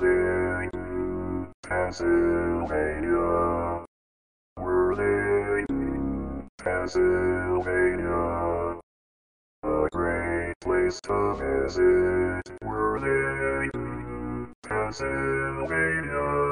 Worthington, Pennsylvania. Worthington, Pennsylvania. A great place to visit. Worthington, Pennsylvania.